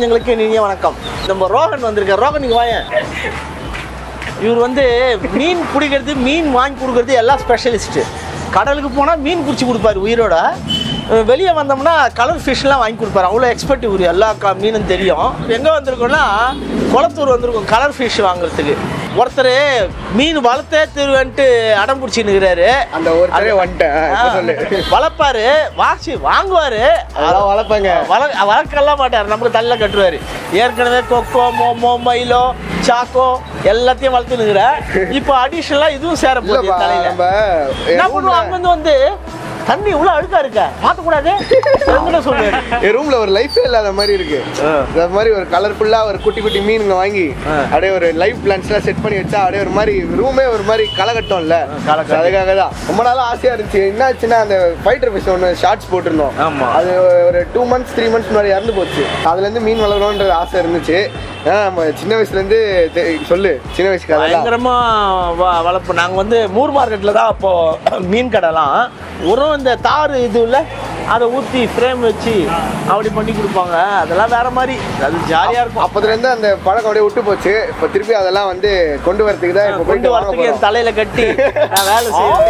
தமிழ் இனிய வணக்கம். நம்ம ரோகன் வந்திருக்கார். ரோகன் நீங்கள் வாங்க இவர் வந்து மீன் பிடிக்கிறது மீன் வாங்கி கொடுக்கறது எல்லாம் ஸ்பெஷலிஸ்ட்டு கடலுக்கு போனால் மீன் பிடிச்சி கொடுப்பாரு உயிரோட. வெளியே வந்தோம்னா கலர் ஃபிஷ்லாம் வாங்கி கொடுப்பாரு. அவ்வளோ எக்ஸ்பர்ட் இவர். எல்லா மீனும் தெரியும். எங்கே வந்திருக்கோம்னா குளத்தூர் வந்திருக்கோம். கலர் ஃபிஷ் வாங்குறதுக்கு. ஒருத்தர் மீன் வளர்த்தே திருவன்ட்டு அடம் பிடிச்சின்னுக்கிறாரு. அந்த ஒருத்தரே வந்துட்டேன் வளர்ப்பாரு வாசி வாங்குவாரு. அதெல்லாம் வளர்ப்பேங்க. வள வளர்க்கலாம் மாட்டார் நமக்கு தள்ள கட்டுவாரு. ஏற்கனவே கொக்கோ மோமோ மயிலோ சாக்கோ எல்லாத்தையும் வளர்த்துனுங்கிற இப்போ அடிஷனலா இதுவும் சேர போகுது தலையில. என்ன பண்ணுவோம்? அங்கிருந்து வந்து தண்ணி இவ்வளவு அழுக்கா இருக்க? பார்க்க கூடாது சொல்லுவாரு என் ரூம்ல ஒரு லைஃபே இல்லாத மாதிரி இருக்கு. இந்த மாதிரி ஒரு கலர்ஃபுல்லா ஒரு குட்டி குட்டி மீனுங்க வாங்கி அப்படியே ஒரு லைஃப் பிளான்ஸ்லாம் செட் பண்ணி வச்சா அப்படியே ஒரு மாதிரி ரூமே ஒரு மாதிரி களை கட்டும்ல. களை கட்டும். அதுக்காக தான். ரொம்ப நாளா ஆசையா இருந்துச்சு. என்னாச்சுன்னா அந்த ஃபைட்டர் ஃபிஷ் ஒன்று ஷார்ட்ஸ் போட்டிருந்தோம். அது ஒரு டூ மந்த்ஸ் த்ரீ மந்த்ஸ் முன்னாடி இறந்து போச்சு. அதுல இருந்து மீன் வளரணுன்ற ஆசை இருந்துச்சு. நம்ம சின்ன வயசுல இருந்து சொல்லு சின்ன வயசுக்கு பயங்கரமா வளர்ப்போம் நாங்க வந்து மூர் மார்க்கெட்ல தான் அப்போ மீன் கடைலாம். ஒரு இந்த தார் இது இல்ல. அதை ஊத்தி ஃப்ரேம் வச்சு அப்படி பண்ணி கொடுப்பாங்க. அதெல்லாம் வேற மாதிரி. அது ஜாலியா இருக்கும். அப்பதுல இருந்து அந்த பழக்கம் அப்படியே விட்டு போச்சு. இப்ப திருப்பி அதெல்லாம் வந்து கொண்டு வரதுக்கு தான் இப்ப கொண்டு வரதுக்கு என். தலையில கட்டி நான் வேலை செய்யறேன்.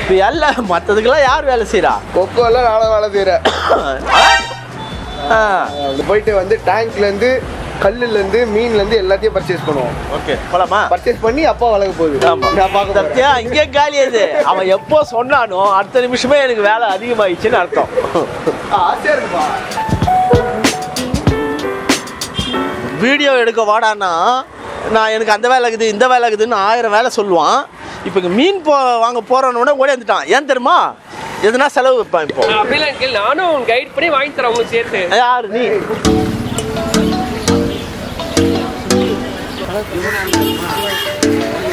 இப்ப எல்லாம் மத்ததுக்கெல்லாம் யார் வேலை செய்யறா கொக்கோ எல்லாம் நானும் வேலை செய்யறேன் அங்க போயிட்டு வந்து டேங்க்ல இருந்து கல்லுல இருந்து மீன்ல இருந்து எல்லாத்தையும் பர்ச்சேஸ் பண்ணுவோம். ஓகே போலாமா? பர்ச்சேஸ் பண்ணி அப்பா வளர்க்க போகுது. ஆமா. நான் பார்க்க. சத்தியா இங்கே காலி அது. அவன் எப்போ சொன்னானோ அடுத்த நிமிஷமே எனக்கு வேலை அதிகமாயிடுச்சுன்னு அர்த்தம். ஆ, ஆசையா இருக்குப்பா. வீடியோ எடுக்க வாடான்னா நான் எனக்கு அந்த வேலை இருக்குது இந்த வேலை இருக்குதுன்னு ஆயிரம் வேலை சொல்லுவான். இப்போ இங்கே மீன் போ வாங்க போகிறோன்னு ஓடி வந்துட்டான். ஏன் தெரியுமா? எதுனா செலவு வைப்பான் இப்போ. அப்படிலாம் நானும் கைட் பண்ணி வாங்கி தரேன் உங்களுக்கு சேர்த்து. யார் நீ? 이번에 한.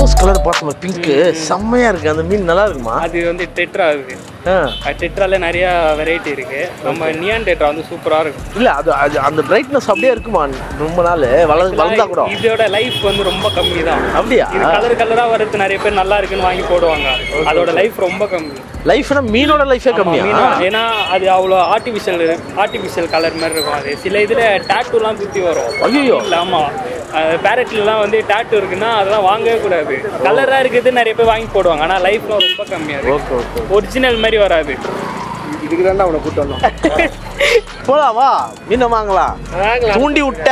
ரோஸ் கலர் பார்த்தோம் பிங்க்கு செம்மையா இருக்கு அந்த மீன் நல்லா இருக்குமா? அது வந்து டெட்ரா இருக்கு ஆ. டெட்ரால நிறைய வெரைட்டி இருக்கு. நம்ம நியான் டெட்ரா வந்து சூப்பரா இருக்கும். இல்ல அது அது அந்த பிரைட்னஸ் அப்படியே இருக்குமா? ரொம்ப நாள் வளர்ந்து வளர்ந்தா கூட. இதோட லைஃப் வந்து ரொம்ப கம்மி தான். அப்படியா? இது கலர் கலரா வரது நிறைய பேர் நல்லா இருக்குன்னு வாங்கி போடுவாங்க. அதோட லைஃப் ரொம்ப கம்மி. லைஃப்னா மீனோட லைஃபே கம்மியா? ஏன்னா அது அவ்வளோ ஆர்டிஃபிஷியல் ஆர்டிஃபிஷியல் கலர் மாதிரி இருக்கும். அது சில இதுல டேட்டூலாம் குத்தி வரும். ஐயையோ. இல்ல ஆமா. பேரட்லாம் வந்து டேட்டூ இருக்குன்னா அதெல்லாம் வாங்கவே கூடாது. கலரா இருக்குது நிறைய பேர் வாங்கி போடுவாங்க. ஆனா லைஃப்ல ரொம்ப கம்மியா இருக்கு. ஓகே ஓகே ஒரிஜினல் மாதிரி வராது. இதுக்கு தான் அவனை கூட்டு வந்தோம். போலாம் வா. மீனை வாங்கலாம். தூண்டி விட்ட.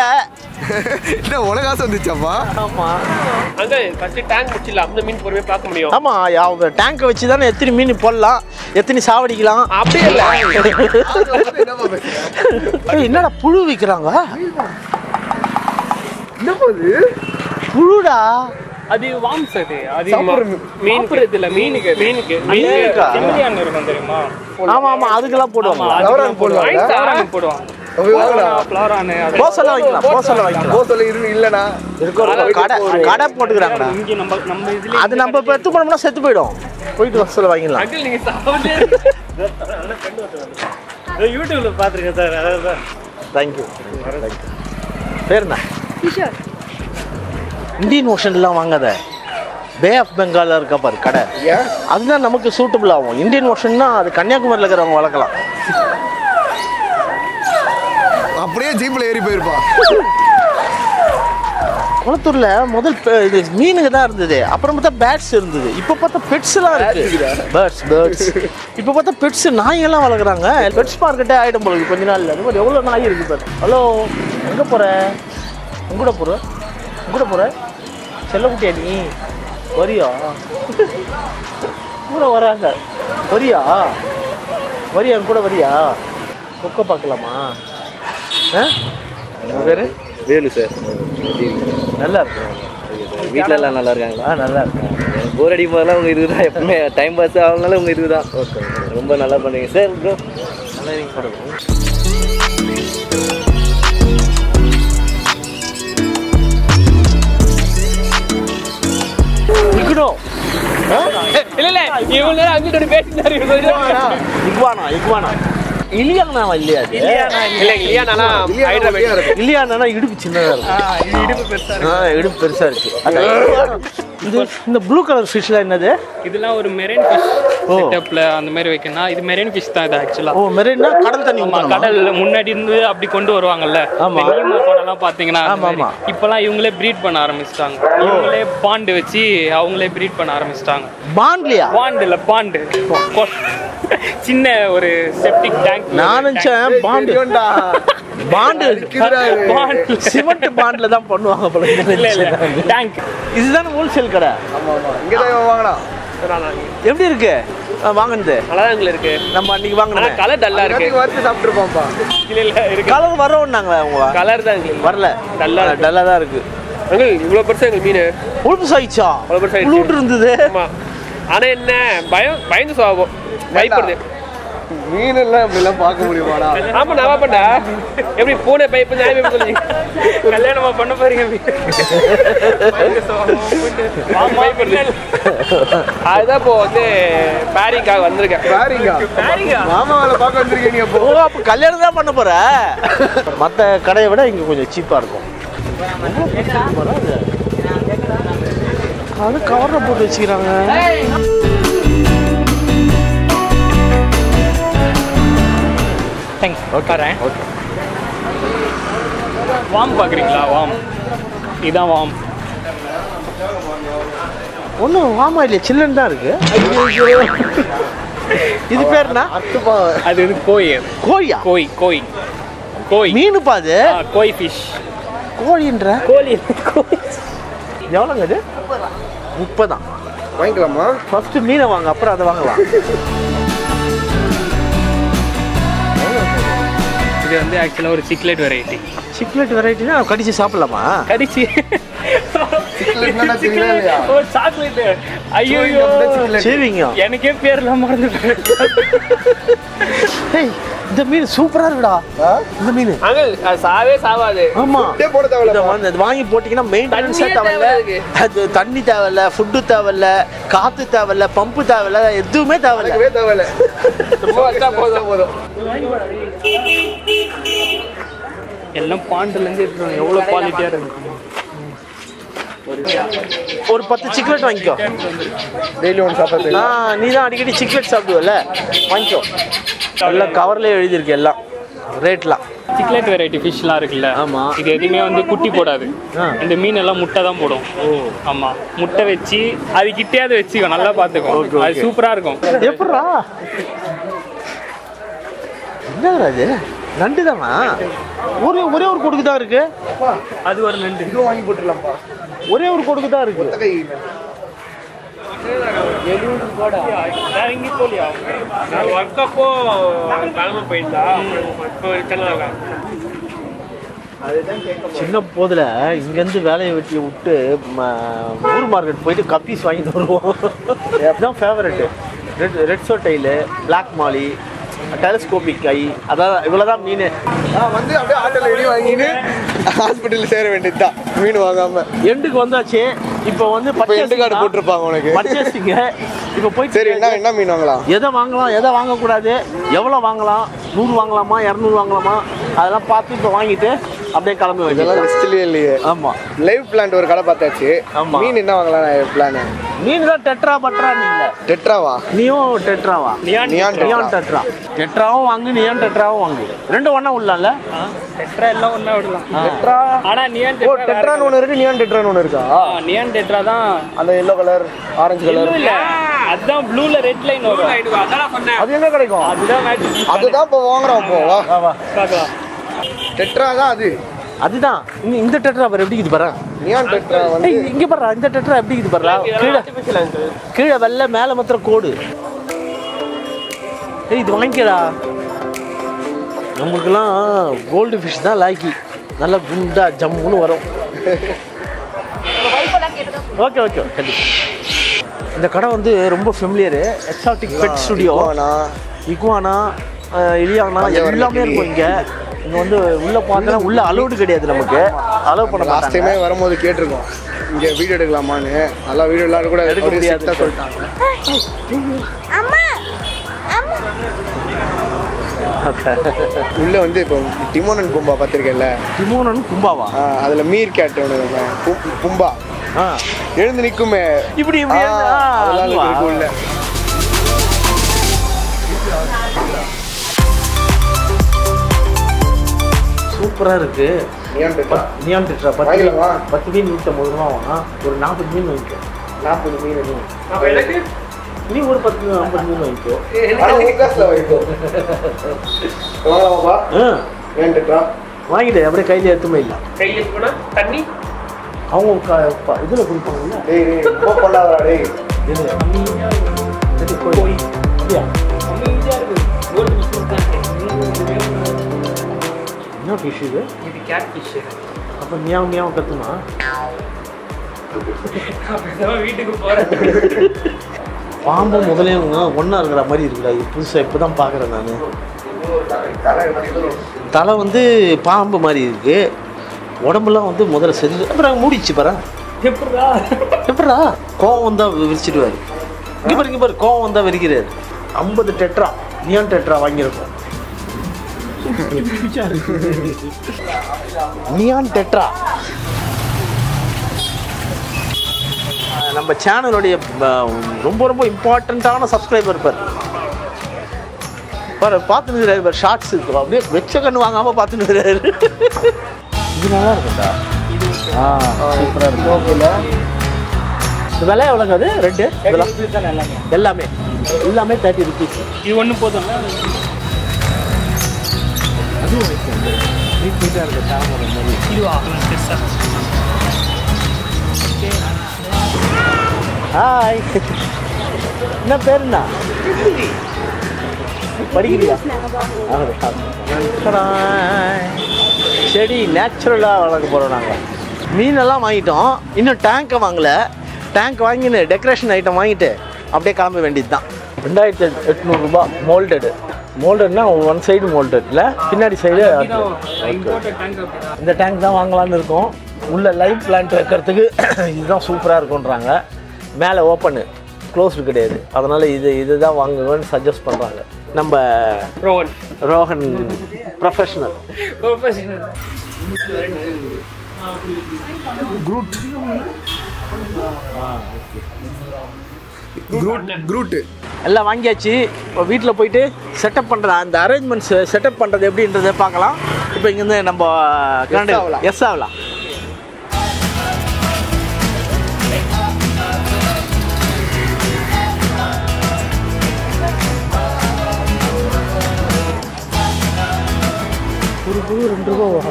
என்ன உலகாசம் வந்துச்சாப்பா ஆமா. அங்க ஃபர்ஸ்ட் டேங்க் முடிச்சிடலாம் அந்த மீன் பொறுமையா பார்க்க முடியும். ஆமா அவங்க டேங்கை வச்சு தானே எத்தனை மீன் போடலாம் எத்தனை சாவடிக்கலாம். அப்படியே இல்ல. என்னடா புழு விற்கிறாங்க என்னப்பா இது? புழுடா? அது வாம்ஸ் அது. அது சாப்பிடுற மீன் இல்ல மீனுக்கு மீனுக்கு. மீனுக்கா? செம்மறியான் இருக்கும் தெரியுமா? ஆமா ஆமா அதுக்கெல்லாம் போடுவாங்க. லவரான் போடுவாங்க. வாங்கி சாரான் போடுவாங்க. அப்படி வாங்கடா. ஃப்ளவரான் போசெல்லாம் வைக்கலாம் போசெல்லாம் வைக்கலாம் போ சொல்லு இரு இல்லனா இருக்கு ஒரு கடை கடை போட்டுக்கிறாங்கடா. இங்க நம்ம நம்ம இதுல அது நம்ம இப்போ எடுத்து போனோம்னா செத்து போயிடும். போயிட்டு வர சொல்ல வாங்கிடலாம் யூடியூப்ல பாத்துருக்கேன் சார் அதான் தேங்க்யூ பேர் இந்தியன் ஓஷன்லாம் வாங்காத. பே ஆஃப் பெங்காலில் இருக்கா பாரு கடை. அதுதான் நமக்கு சூட்டபிள் ஆகும். இந்தியன் ஓஷன்னா அது கன்னியாகுமரியில் இருக்கிறவங்க வளர்க்கலாம். அப்படியே ஜீப்ல ஏறி போயிருப்பா. குளத்தூர்ல முதல் இது மீனுங்க தான் இருந்தது. அப்புறம் பார்த்தா பேட்ஸ் இருந்தது. இப்போ பார்த்தா பெட்ஸ்லாம் இருக்கு. பேர்ட்ஸ் பேர்ட்ஸ் இப்போ பார்த்தா பெட்ஸ் நாயெல்லாம் வளர்க்குறாங்க. பெட்ஸ் மார்க்கெட்டே ஆகிடும் போல இருக்கு கொஞ்ச நாள்ல. அது மாதிரி எவ்வளோ நாய் இருக்கு பாரு. ஹலோ எங்கே போற? உங்கூட போற? உங்கூட போற? செல்லக்குட்டியா நீ? வரியா? கூட வராங்க வரியா? வரியா? கூட வரியா? கொக்கோ பார்க்கலாமா? ஆ? பேரு? வேலு சார். நல்லா இருக்கு வீட்டில் எல்லாம் நல்லா இருக்காங்களா? நல்லா இருக்கு போர் அடிக்கும் போதெல்லாம் உங்கள் இதுதான். எப்பவுமே டைம் பாஸ் ஆகனால உங்கள் இதுதான். ரொம்ப நல்லா பண்ணுறீங்க சார் ப்ரோ நல்லா நீங்க அங்கிட்டு பேசினாரு இக்வானா? இக்வானா? இலியானாவா இல்லையா இல்ல ஹைதராபாத். இலியானா இடுப்பு சின்னதா இருக்கும் இது இடுப்பு பெருசா இருக்கு. ஆ இடுப்பு பெருசா இருக்கு. இது இந்த ப்ளூ கலர் ஃபிஷ்ல என்னது? இதெல்லாம் ஒரு மெரைன் ஃபிஷ். செட்டப்ல அந்த மாதிரி வைக்கணும் இது மெரைன் ஃபிஷ் தான் இது ஆக்சுவலா ஓ மெரினா கடல் தண்ணி ஆமா? கடல்ல முன்னாடி இருந்து அப்படி கொண்டு வருவாங்கல்ல. ஆமா. நீமோ படம்லாம் பாத்தீங்கன்னா ஆமா. இப்பெல்லாம் இவங்களே ப்ரீட் பண்ண ஆரம்பிச்சிட்டாங்க. இவங்களே பாண்டு வச்சு அவங்களே ப்ரீட் பண்ண ஆரம்பிச்சிட்டாங்க. பாண்ட்லியா பாண்டு இல்ல பாண்டு சின்ன ஒரு செப்டிக் டேங்க் நான் நினைச்சேன் பாண்டு பாண்டு. பாண்டு. சிமெண்ட் பாண்ட்ல தான் பண்ணுவாங்க போல இல்ல இல்ல நினைச்சேன். டேங்க் இதுதானே ஹோல்சேல் கடை? ஆமா ஆமா இங்க தான் வாங்கடா எப்படி இருக்கு? ஆ, வாங்குனது. நல்லா தான் இருக்கு. நம்ம அன்னைக்கு ஆனா வாங்கினோம் கலர் டல்லா இருக்கு. வறுத்து சாப்பிட்டுருப்போம்ப்பா. இல்ல இல்ல இருக்கு. கலர் வரோம்னாங்களே அவங்க? கலர் தான் இருக்கு வரல. டல்லா. டல்லா தான் இருக்கு. அங்கிள் இவ்வளவு பெருசா எங்க மீன்? உழுப்பு சாயிச்சா அவ்வளவு பெருசா ஆயிடுச்சு. உழுட்டு இருந்தது. ஆமா. ஆனா என்ன பயம் பயந்து சுவாபம். பயப்படுது. மீன் எல்லாம் இப்படி எல்லாம் பார்க்க முடியுமாடா? ஆமா நான் பண்ணா எப்படி பூனை பயப்பு நியாயம் எப்படி சொல்லி. கல்யாணமா பண்ண போறீங்க பயப்படுது அதுதான் இப்போ வந்து பேரிங்காக வந்திருக்கேன். பாருங்க? மாமா வேலை பார்க்க வந்திருக்கீங்க நீங்க ஓ அப்ப கல்யாணம் தான் பண்ண போற? மத்த கடையை விட இங்க கொஞ்சம் சீப்பா இருக்கும். அது கவர்ல போட்டு வச்சுக்கிறாங்க. தேங்க்ஸ் வரேன் வாம் பார்க்குறீங்களா வாம் இதான் வாம் ஒன்றும் வாமா இல்லையா சில்லுன்னு தான் இருக்கு. இது பேர் என்ன அது இது கோய் அது. கோழியா? கோய் கோய் கோய் மீனுப்பா அது? ஆ, கோய் ஃபிஷ் கோழின்ற? கோழி. கோய் எவ்வளோங்க இது முப்பதாம் வாங்கிக்கலாமா? ஃபர்ஸ்ட் மீனை வாங்க அப்புறம் அதை வாங்கலாம். இது வந்து ஆக்சுவலாக ஒரு சிக்லெட் வெரைட்டி சிக்லெட் வெரைட்டினா கடிச்சு சாப்பிடலாமா? கடிச்சு. சாக்லேட் ஐயோ சரிங்க எனக்கே பேர்லாம் மறந்து ஏய் இந்த மீன் சூப்பரா இருக்குடா. இந்த மீன். அங்கிள் சாவே சாவாது. ஆமா. போட தேவையில்ல. இதை வாங்கி போட்டீங்கன்னா மெயின்டெனன்ஸே தேவையில்ல. அது தண்ணி தேவையில்ல ஃபுட்டு தேவையில்ல காத்து தேவையில்ல பம்பு தேவையில்ல எதுவுமே தேவையில்ல. தேவையில்ல. போதும் போதும். எல்லாம் பாண்டுலேருந்து எடுத்துருவாங்க எவ்வளோ குவாலிட்டியாக இருக்கு. ஒரு பத்து சிக்லெட் வாங்கிக்கோ. டெய்லி ஒன்று சாப்பிட்றது நான் நீ தான் அடிக்கடி சிக்லெட் சாப்பிடுவல வாங்கிக்கோ. எல்லாம் கவர்லேயே எழுதியிருக்கு எல்லாம். ரேட்லாம் சிக்லெட் வெரைட்டி ஃபிஷ்லாம் இருக்குல்ல? ஆமா. இது எதுவுமே வந்து குட்டி போடாது. ஆ. இந்த மீன் எல்லாம் முட்டை தான் போடும். ஆமா. முட்டை வச்சு அது கிட்டேயாவது வச்சுக்கோ நல்லா பார்த்துக்கோ. அது okay. சூப்பரா இருக்கும். எப்படா என்னடா இது? நண்டு தானா ஒரே ஒரே ஒரு கொடுக்கு தான் இருக்கு. அது ஒரு நண்டு. இதுவும் வாங்கி போட்டுடலாம்ப்பா. ஒரே ஒரு கொடுக்கு தான் இருக்கு. சென்னை சின்ன போதுல இங்கேருந்து வேலையை வெட்டி விட்டு ம, ஊர் மார்க்கெட் போயிட்டு கப்பீஸ் வாங்கிட்டு வருவோம். இதுதான் ஃபேவரெட்டு ரெட் ரெட் சோட்டையில் பிளாக் மாலி டெலஸ்கோபிக் கை. அதான் இவ்வளோதான் மீன். வந்து அப்படியே ஆட்டோல இடி வாங்கிட்டு ஹாஸ்பிட்டல்ல சேர வேண்டியதுதான். மீன் வாங்காம. எண்டுக்கு வந்தாச்சு. இப்போ வந்து எண்டு கார்டு போட்டிருப்பாங்க உனக்கு. பர்ச்சேசிங்க இப்போ போயிட்டு சரி என்ன என்ன மீன் வாங்கலாம்? எதை வாங்கலாம் எதை வாங்கக்கூடாது? எவ்வளோ வாங்கலாம்? நூறு வாங்கலாமா? இரநூறு வாங்கலாமா? அதெல்லாம் பார்த்து இப்போ வாங்கிட்டு அப்படியே கிளம்ப இதெல்லாம் லிஸ்ட்லயே இல்லையே. ஆமாம் லைவ் பிளான்ட் ஒரு கடை பார்த்தாச்சு. ஆமா. மீன் என்ன வாங்கலாம் பிளான் மீன் தான் டெட்ரா பட்ரா நீங்க டெட்ராவா நீயும் டெட்ராவா நியான் நியான் டெட்ரா டெட்ராவும் வாங்கு நியான் டெட்ராவும் வாங்கு. ரெண்டும் ஒண்ணா விடலாம்ல டெட்ரா எல்லாம் ஒண்ணா விடலாம். டெட்ரா ஆனா நியான் ஓ டெட்ரா டெட்ரான்னு ஒன்று இருக்கு நியான் டெட்ரான்னு ஒன்று இருக்கா? நியான் டெட்ரா தான் அந்த எல்லோ கலர் ஆரஞ்சு கலர் இல்ல. அதுதான் ப்ளூல ரெட் லைன் வரும். அது எங்க கிடைக்கும்? அதுதான் அதுதான் இப்போ வாங்குறோம் இப்போ வா. பார்க்கலாம். டெட்ரா தான் அது. அதுதான். இந்த இந்த டெட்ரா பாரு எப்படி இது பாரு? நியான் டெட்ரா வந்து இங்க பாரு இந்த டெட்ரா எப்படி இது பாரு? கீழே கீழே வெள்ளை மேல மாத்திரம் கோடு. ஏய் இது வாங்கிக்கடா. நமக்குலாம் கோல்டு ஃபிஷ் தான் லாக்கி. நல்லா குண்டா ஜம்முன்னு வரும். ஓகே ஓகே கண்டிப்பா. இந்த கடை வந்து ரொம்ப familiar exotic pet studio iguana. Iguana Ileana எல்லாமே. இருக்கும் இங்க. இங்க வந்து உள்ள பார்த்தோன்னா உள்ள அலௌடு கிடையாது நமக்கு. அலோவ் பண்ண லாஸ்ட் டைமே வரும்போது கேட்டிருக்கோம். இங்க வீடியோ எடுக்கலாமான்னு. நல்லா வீடியோ எல்லாரும் கூட எடுக்க முடியாது. சொல்லிட்டாங்க. உள்ள வந்து இப்போ டிமோனன் பூம்பா பார்த்துருக்கேன்ல. டிமோனன் கும்பாவா? அதுல மீர் கேட் ஒன்று இருக்கும். பு- பும்பா ஆ. எழுந்து நிக்குமே. இப்படி இப்படி அதெல்லாம்? இருக்கு உள்ள. சூப்பரா இருக்கு. Neon tetra? பத்து? பத்து மீன் நூற்றம்பது ரூபா வாங்கினா ஒரு நாற்பது மீன் வாங்கிக்கோ. நாற்பது மீன் நீ ஒரு பத்து மீன் ஐம்பது மீன் வாங்கிக்கோ. ஏன் டெட்ரா? வாங்கிட்டு அப்படியே கையில எடுத்துமே இல்லை. கையில தண்ணி? அவங்க இதுல கொடுப்பாங்கல்ல? டேய் டேய் இதுல. என்ன ஃபிஷ் இது இது கேட் ஃபிஷ் அப்போ மியாவ் மியாவ் கத்துமா? வீட்டுக்கு போறேன். பாம்பு முதலையும் ஒன்றா இருக்கிற மாதிரி இருக்குடா. இது புதுசாக இப்போ தான் பார்க்குறேன் நான். தலை வந்து பாம்பு மாதிரி இருக்கு. உடம்புலாம் வந்து முதல்ல செஞ்சு அப்புறம் மூடிச்சு பாரு. எப்படா? எப்படா? கோவம் வந்தால் விரிச்சிடுவார். இங்கே பாரு இங்கே பாரு கோவம் வந்தால் விரிக்கிறார். ஐம்பது டெட்ரா நியான் டெட்ரா வாங்கியிருக்கோம். Neon tetra. நம்ம சேனலுடைய ரொம்ப ரொம்ப இம்பார்ட்டண்ட்டான சப்ஸ்கிரைபர் இருப்பார் பாரு பார்த்துன்னு இருக்கிறாரு பாரு ஷார்ட்ஸ் இருக்கும் அப்படியே வெச்ச கண்ணு வாங்காமல் பார்த்துன்னு இருக்கிறாரு இது நல்லா இருக்கும்டா. ஆ சூப்பராக இருக்கும் இந்த விலை எவ்வளோங்க அது? ரெண்டு? இதெல்லாம்? எல்லாமே. எல்லாமே? தேர்ட்டி ருபீஸ் இது ஒன்று போதும் அதுவும் நீட்டாக இருக்கு தாமரை மாதிரி இதுவா ஹாய் என்ன பேருண்ணா? படிக்கிறியா? அடடா. செடி நேச்சுரலாக வளர்க்க போகிறோம் நாங்கள் மீனெல்லாம் வாங்கிட்டோம். இன்னும் டேங்கை வாங்கலை. டேங்க் வாங்கின்னு டெக்கரேஷன் ஐட்டம் வாங்கிட்டு அப்படியே கிளம்ப வேண்டியது தான் ரெண்டாயிரத்தி எட்நூறுபா மோல்டடு மோல்டட்னா ஒன் சைடு மோல்டட். இல்லை பின்னாடி சைடு இந்த டேங்க் தான் வாங்கலாம்னு இருக்கோம். உள்ள லைட் பிளான்ட் வைக்கிறதுக்கு இதுதான் சூப்பராக இருக்குன்றாங்க மேலே ஓப்பனு க்ளோஸ்டு கிடையாது. அதனால் இது இதுதான் வாங்குவேன்னு சஜஸ்ட் பண்ணுறாங்க நம்ம ரோஹன். ப்ரொஃபஷனல் ப்ரொஃபஷனல் குரூட் குரூட்டு எல்லாம் வாங்கியாச்சு. இப்போ வீட்டில் போயிட்டு செட்டப் பண்ணுற அந்த அரேஞ்ச்மெண்ட்ஸ் செட்டப் பண்ணுறது எப்படின்றத பார்க்கலாம். இப்போ இங்கேருந்து நம்ம ஆகலாம். எஸ் ஆகலாம் ஒரு புது ரெண்டு ரூபா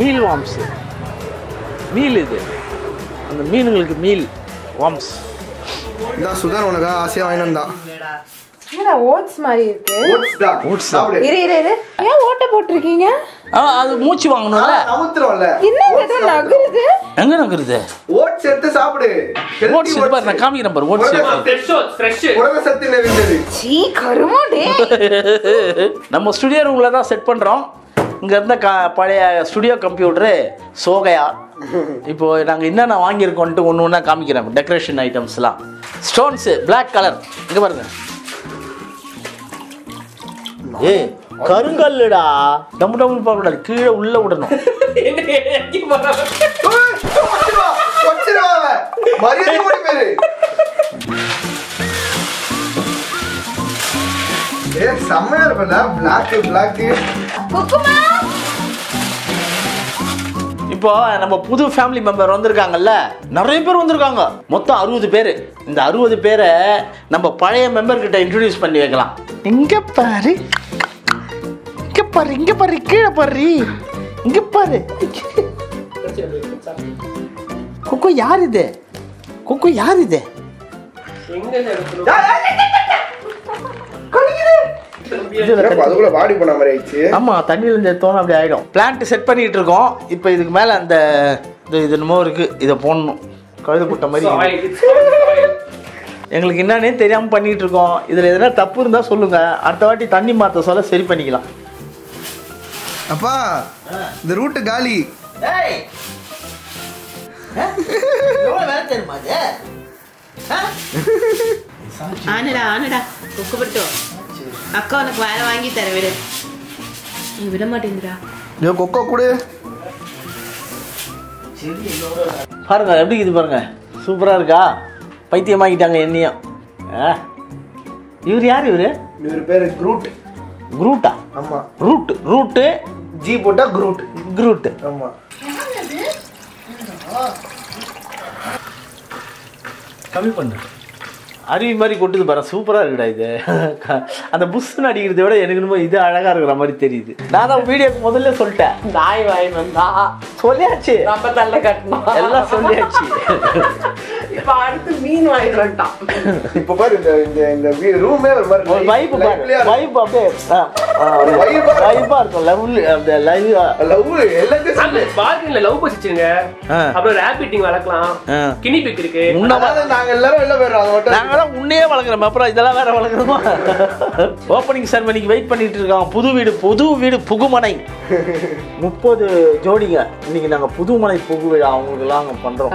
மீல் வாம்ஸ் மீல் இது. அந்த மீனுங்களுக்கு மீல் வாம்ஸ் இதான் சுதன் உனக்கு ஆசையா வந்தான் என்னடா ஓட்ஸ் மாதிரி இருக்கு? ஓட்ஸ் தான். Oats தான். சாப்பிடு. இரு இரு இரு. ஏன் ஓட்டை போட்டிருக்கீங்க? ஆ அது மூச்சு வாங்கணும்ல. நகருது? எங்க நகருது? ஓட்ஸ் எடுத்து சாப்பிடு. ஓட்ஸ் இது பாரு நான் காமிக்கிறேன் பாரு ஓட்ஸ் ஃப்ரெஷ் ஃப்ரெஷ் உடம்பு சத்து நிறைந்தது. சீ கருமோ டே நம்ம ஸ்டுடியோ ரூமில் தான் செட் பண்ணுறோம் இங்கே இருந்த க பழைய ஸ்டுடியோ கம்ப்யூட்டரு சோகையா. இப்போ நாங்கள் என்னென்ன வாங்கியிருக்கோன்ட்டு ஒன்று ஒன்றா காமிக்கிறேன் டெக்கரேஷன் ஐட்டம்ஸ்லாம் ஸ்டோன்ஸு Black கலர் இங்கே பாருங்க. ஏய் கருங்கல்லுடா. டம்மு டம்மு பார்க்கக்கூடாது. கீழே உள்ளே விடணும். செம்மையா இருக்கும்ல பிளாக் பிளாக் குக்குமா? இப்போ நம்ம புது ஃபேமிலி மெம்பர் வந்திருக்காங்கல்ல நிறைய பேர் வந்திருக்காங்க. மொத்தம் அறுபது பேர். இந்த அறுபது பேரை நம்ம பழைய மெம்பர் கிட்ட இன்ட்ரடியூஸ் பண்ணி வைக்கலாம். இங்க பாரு. இங்க பாரு இங்க பாரு கீழே பாரு. இங்க பாரு. குக்கு யார் இது? குக்கு யார் இது? அதுக்குள்ள பாடி போன மாதிரி ஆயிடுச்சு. ஆமா தண்ணியில இருந்து எடுத்தோன்னு அப்படி ஆயிடும். பிளான்ட் செட் பண்ணிட்டு இருக்கோம். இப்போ இதுக்கு மேல அந்த இது இது என்னமோ இருக்கு. இதை போடணும். கழுது புட்ட மாதிரி. இருக்கு. எங்களுக்கு என்னன்னே தெரியாம பண்ணிட்டு இருக்கோம். இதுல எதனா தப்பு இருந்தா சொல்லுங்க. அடுத்த வாட்டி தண்ணி மாத்த சொல்ல சரி பண்ணிக்கலாம். அப்பா இந்த ரூட்டு காலி. ஆனடா ஆனடா. குக்கு பட்டும் அக்கா உனக்கு வேலை வாங்கி தர விடு. நீ விட மாட்டேங்கிறா. ஐயோ கொக்கோ கொடு. பாருங்க எப்படி இது பாருங்க. சூப்பராக இருக்கா? பைத்தியமாக்கிட்டாங்க என்னையும். ஆ? இவர் யார் இவர்? இவர் பேரு குரூட் குரூட்டா ஆமா. ரூட் ரூட்டு ஜி போட்டா குரூட் குரூட்டு ஆமா. கம்மி பண்ணு. அருவி மாதிரி கொட்டுது பாரு சூப்பராக இருக்குடா இது. அந்த புஷ்னு அடிக்கிறத விட எனக்கு என்னமோ இது அழகாக இருக்கிற மாதிரி தெரியுது. நான் தான் வீடியோக்கு முதல்ல சொல்லிட்டேன். நாய் வாங்கி வந்தா சொல்லியாச்சு. நம்ம தள்ள கட்டணும். எல்லாம் சொல்லியாச்சு. இப்ப அடுத்து மீன் வாங்கிட்டு வந்துட்டான். இப்ப பாரு இந்த இந்த இந்த ரூமே ஒரு மாதிரி ஒரு வைப்பு இருக்கு. வைப்பு அப்படியே வைப்பாக இருக்கும். லவ்லி அந்த லைவ் love எல்லாத்தையும். பால்கனில லவ் வச்சிருங்க. அப்புறம் ரேபிட்டிங் வளர்க்கலாம். கினி பிக் இருக்கு. நாங்க எல்லாரும் வெளில போயிடுறோம். நாங்களாம் உன்னையே வளர்க்குறோம். அப்புறம் இதெல்லாம் வேற வளர்க்குறோமா? ஓப்பனிங் செரமனிக்கு வெயிட் பண்ணிட்டு இருக்காங்க. புது வீடு புது வீடு புகுமனை. முப்பது ஜோடிங்க. இன்னைக்கு நாங்க புதுமனை புகு விழா அவங்களுக்குலாம் நாங்க பண்றோம்.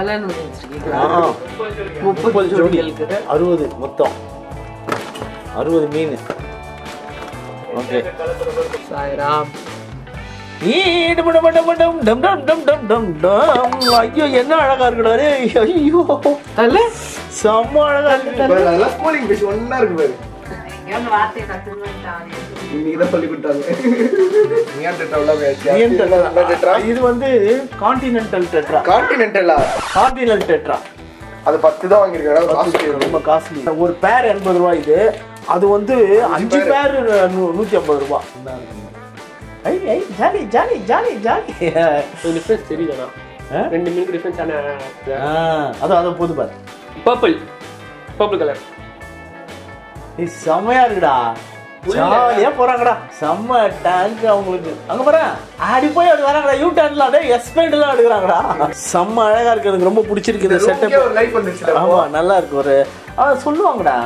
முப்பது ஜோடி அறுபது மொத்தம் அறுபது மீன் ஓகே சாய்ராம் ஐயோ என்ன அழகா இருக்குடா டேய். ஐயோ செம்ம அழகா இருக்கு ஒன்னா இருக்கு இது வந்து கான்டினென்டல் டெட்ரா கான்டினென்டலா கான்டினென்டல் டெட்ரா அது பத்து தான் வாங்கியிருக்கேன் காஸ்ட்லி ரொம்ப காஸ்ட்லி ஒரு பேர் எண்பது ரூபாய் இது. அது வந்து அஞ்சு பேர் நூத்தி ஐம்பது ரூபாய் ஐ ஐ jolly jolly jolly jolly. Difference தெரியுதுண்ணா? ஆ? ரெண்டு மீனுக்கு டிஃபரன்ஸ் ஆன அது அது போது பாரு. பர்பிள் பர்பிள் கலர் ஏய், செம்மையா இருக்குடா. ஜாலியா போறாங்கடா. செம்ம டேங்க் அவங்களுக்கு. அங்க பாரு அடி போய் அப்படி வராங்கடா. யூ டர்ன்ல அப்படியே எஸ்பெண்ட் எல்லாம் எடுக்கிறாங்கடா. செம்ம அழகா இருக்கு. எனக்கு ரொம்ப பிடிச்சிருக்கு இந்த செட்டப் ஆமா நல்லா இருக்கு ஒரு சொல்லுவாங்கடா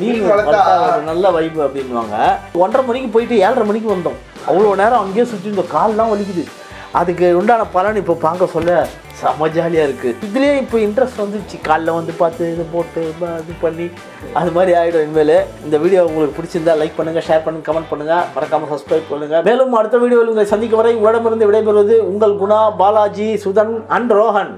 மீன் ஒரு நல்ல வைப்பு அப்படின்னுவாங்க. ஒன்றரை மணிக்கு போயிட்டு ஏழரை மணிக்கு வந்தோம். அவ்வளோ நேரம் அங்கேயே சுற்றி இந்த கால்லாம் வலிக்குது. அதுக்கு உண்டான பலன் இப்போ பார்க்க சொல்ல செம ஜாலியாக இருக்குது இதுலேயே இப்போ இன்ட்ரெஸ்ட் வந்துச்சு காலைல வந்து பார்த்து இது போட்டு இது பண்ணி அது மாதிரி ஆகிடும் இனிமேல். இந்த வீடியோ உங்களுக்கு பிடிச்சிருந்தா லைக் பண்ணுங்கள் ஷேர் பண்ணுங்கள் கமெண்ட் பண்ணுங்கள் மறக்காமல் சப்ஸ்கிரைப் பண்ணுங்கள் மேலும் அடுத்த வீடியோவில் உங்களை சந்திக்க வரை உங்களிடமிருந்து விடைபெறுவது உங்கள் குணா பாலாஜி சுதன் அண்ட் ரோஹன்.